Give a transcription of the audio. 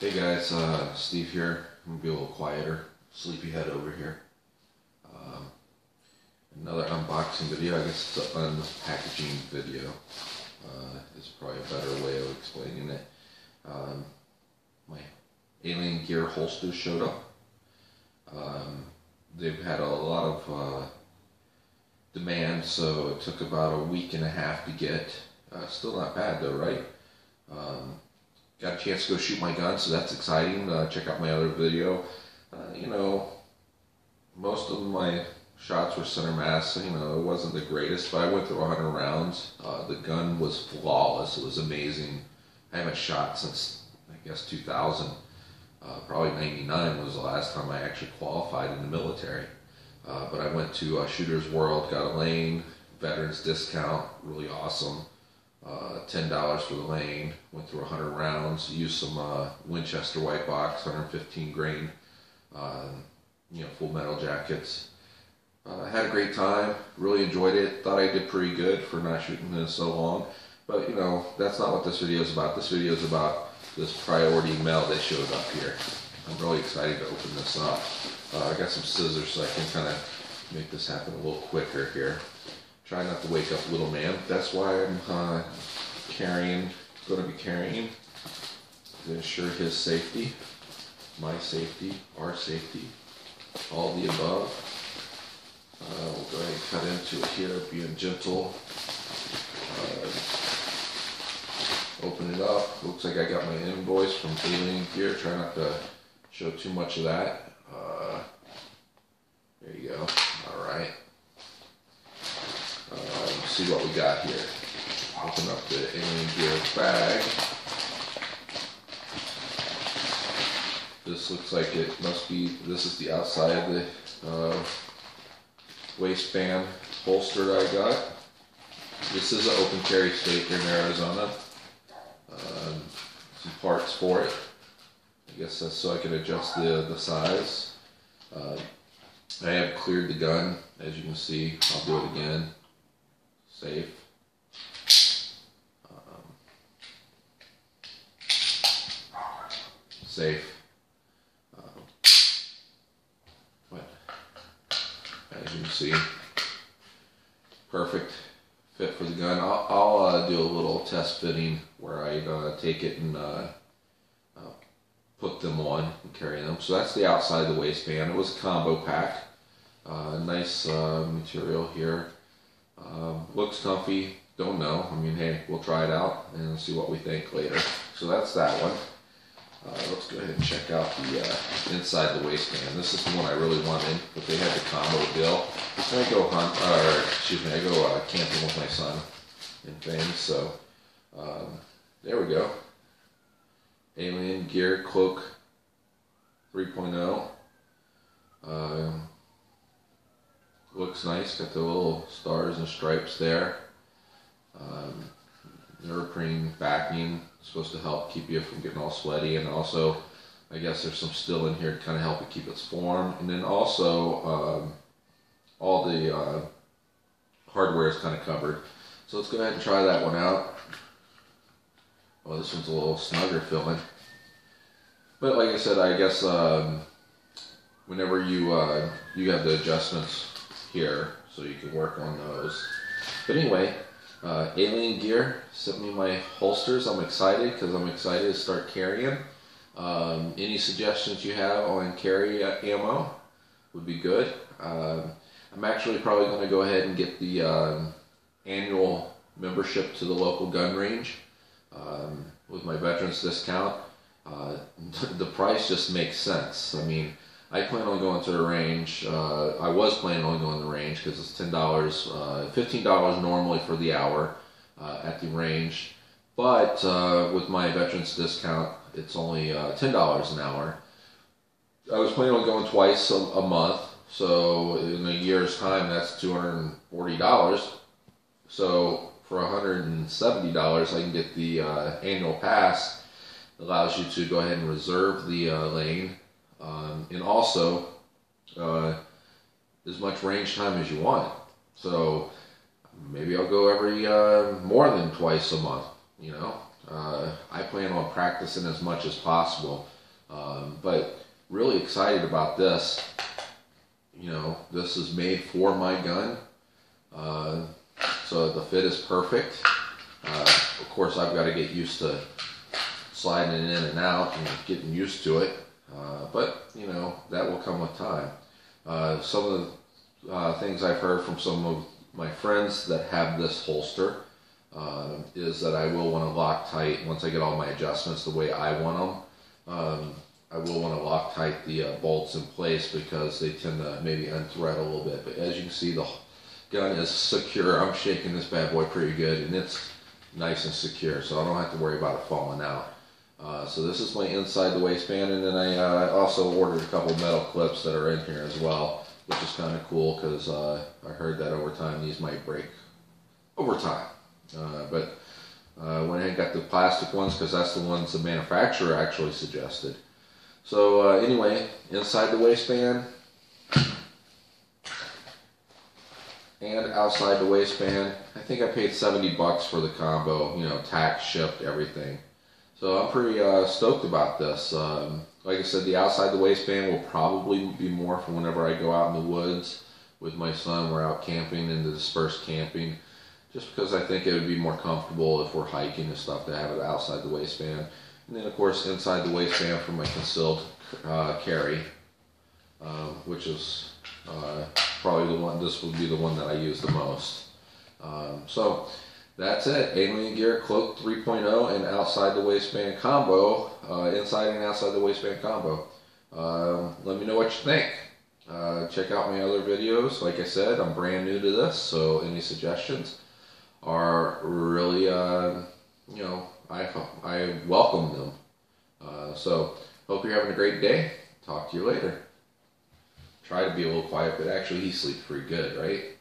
Hey guys, uh, Steve here. I'm gonna be a little quieter. Sleepyhead over here. Um, another unboxing video. I guess it's an unpackaging video. Uh, is probably a better way of explaining it. Um, my Alien Gear holster showed up. Um, they've had a lot of uh, demand, so it took about a week and a half to get. Uh, still not bad though, right? Um, got a chance to go shoot my gun, so that's exciting. Uh, check out my other video. Uh, you know, most of my shots were center mass, you know, it wasn't the greatest, but I went through 100 rounds. Uh, the gun was flawless, it was amazing. I haven't shot since, I guess, 2000. Uh, probably 99 was the last time I actually qualified in the military. Uh, but I went to uh, Shooter's World, got a lane, veterans discount, really awesome uh, ten dollars for the lane. Went through hundred rounds. Used some uh, Winchester white box, 115 grain. Uh, you know, full metal jackets. Uh, had a great time. Really enjoyed it. Thought I did pretty good for not shooting this so long. But you know, that's not what this video is about. This video is about this priority mail that showed up here. I'm really excited to open this up. Uh, I got some scissors so I can kind of make this happen a little quicker here. Try not to wake up little man. That's why I'm uh, carrying, going to be carrying to ensure his safety, my safety, our safety, all the above. Uh, we'll go ahead and cut into it here, being gentle. Uh, open it up. Looks like I got my invoice from Alien Gear. Try not to show too much of that. Uh, there you go. All right see what we got here. Open up the Alien bag. This looks like it must be, this is the outside of the uh, waistband holster that I got. This is an open carry state here in Arizona. Um, some parts for it. I guess that's so I can adjust the, the size. Uh, I have cleared the gun, as you can see. I'll do it again safe. Um, safe. Um, but as you can see, perfect fit for the gun. I'll, I'll uh, do a little test fitting where I uh, take it and uh, uh, put them on and carry them. So that's the outside of the waistband. It was a combo pack. Uh, nice uh, material here. Looks comfy. Don't know. I mean, hey, we'll try it out and see what we think later. So that's that one. Uh, let's go ahead and check out the uh, inside the waistband. This is the one I really wanted, but they had the combo deal. I go hunt, or excuse me, I go uh, camping with my son and things. So um, there we go. Alien Gear Cloak 3.0. Um, looks nice. Got the little stars and stripes there. Um, neoprene backing supposed to help keep you from getting all sweaty, and also, I guess there's some still in here to kind of help it keep its form. And then also, um, all the uh, hardware is kind of covered. So let's go ahead and try that one out. Oh, this one's a little snugger feeling. But like I said, I guess um, whenever you uh, you have the adjustments here, so you can work on those. But anyway, uh, Alien Gear sent me my holsters. I'm excited because I'm excited to start carrying. Um, any suggestions you have on carry ammo would be good. Um, I'm actually probably going to go ahead and get the um, annual membership to the local gun range um, with my veterans discount. Uh, the price just makes sense. I mean, I plan on going to the range. Uh, I was planning on going to the range because it's ten dollars, uh, fifteen dollars normally for the hour uh, at the range, but uh, with my veterans discount, it's only uh, ten dollars an hour. I was planning on going twice a, a month, so in a year's time, that's two hundred and forty dollars. So for hundred and seventy dollars, I can get the uh, annual pass. It allows you to go ahead and reserve the lane um, and also uh, as much range time as you want. So maybe I'll go every uh, more than twice a month. You know, uh, I plan on practicing as much as possible. Um, but really excited about this. You know, this is made for my gun. Uh, so the fit is perfect. Uh, of course, I've got to get used to sliding it in and out and getting used to it. Uh, but, you know, that will come with time. Uh, some of the uh, things I've heard from some of my friends that have this holster uh, is that I will want to Loctite once I get all my adjustments the way I want them. Um, I will want to Loctite the uh, bolts in place because they tend to maybe unthread a little bit. But as you can see, the gun is secure. I'm shaking this bad boy pretty good and it's nice and secure, so I don't have to worry about it falling out. Uh, so this is my inside the waistband, and then I uh, also ordered a couple metal clips that are in here as well, which is kind of cool because uh, I heard that over time these might break over time. Uh, but uh, went ahead and got the plastic ones because that's the ones the manufacturer actually suggested. So uh, anyway, inside the waistband and outside the waistband, I think I paid 70 bucks for the combo, you know, tax, shipped, everything. So I'm pretty uh, stoked about this. Um, like I said, the outside the waistband will probably be more for whenever I go out in the woods with my son. We're out camping in the dispersed camping just because I think it would be more comfortable if we're hiking and stuff to have it outside the waistband. And then, of course, inside the waistband for my concealed uh, carry, um, which is uh, probably the one, this would be the one that I use the most. Um, so that's it. Alien Gear Cloak 3.0 and outside the waistband combo, uh, inside and outside the waistband combo. Um, let me know what you think. Uh, check out my other videos. Like I said, I'm brand new to this, so any suggestions are really, uh, you know, I, I welcome them. Uh, so, hope you're having a great day. Talk to you later. Try to be a little quiet, but actually he sleeps pretty good, right?